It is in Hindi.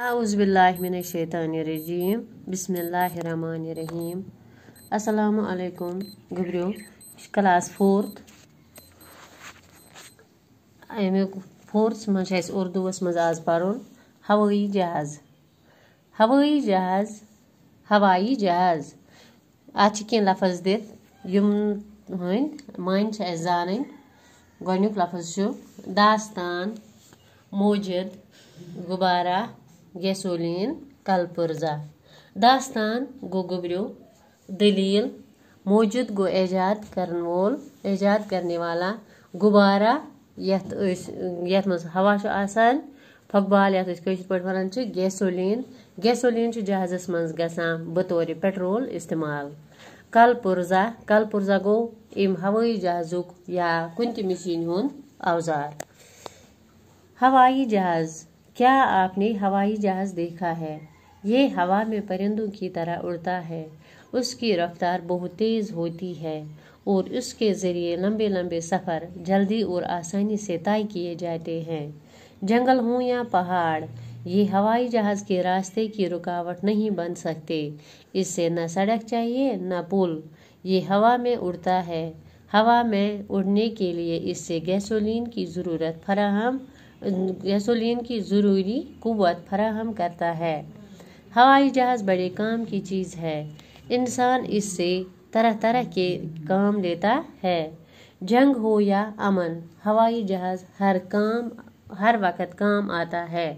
आउज़बिल्लिमिनशैतानिर्रजीम बिस्मिल्लाहिर्रहमानिर्रहीम। अस्सलाम वालेकुम गबरियो क्लास फोर्थ। अमिक फोर्थस मज उर्दूस मज आज पढ़ हवाई जहाज़। हवाई जहाज़ हवाई जहाज़। अत कह लफज यम मान जान गुक लफज दास्तान, मोजिद, गुबारा। गैसोलीन, कलपुर्जा। दास्तान गो गुबरियो दलील, मौजूद गो एजाद कर वोल, एजाद करने वाला गुबारा यथ यथ मज हवा आसान, फकबाल यथ पे वन गैसोलीन। गैसोलीन जहाजस मज गसान बतौर पेट्रोल इस्तेमाल। कल पुर्जा कल पुर्जा गो इम हवाई जहाजुक या कुन मशीन हूँ औज़ार। हवाई जहाज़ क्या आपने हवाई जहाज़ देखा है? ये हवा में परिंदों की तरह उड़ता है। उसकी रफ्तार बहुत तेज़ होती है और उसके ज़रिए लंबे लंबे सफ़र जल्दी और आसानी से तय किए जाते हैं। जंगल हों या पहाड़, ये हवाई जहाज़ के रास्ते की रुकावट नहीं बन सकते। इससे न सड़क चाहिए, न पुल। ये हवा में उड़ता है। हवा में उड़ने के लिए इससे गैसोलीन की ज़रूरत फराहम गैसोलीन की ज़रूरी क़वत फराहम करता है। हवाई जहाज़ बड़े काम की चीज़ है। इंसान इससे तरह तरह के काम लेता है। जंग हो या अमन हवाई जहाज़ हर काम, हर वक्त काम आता है।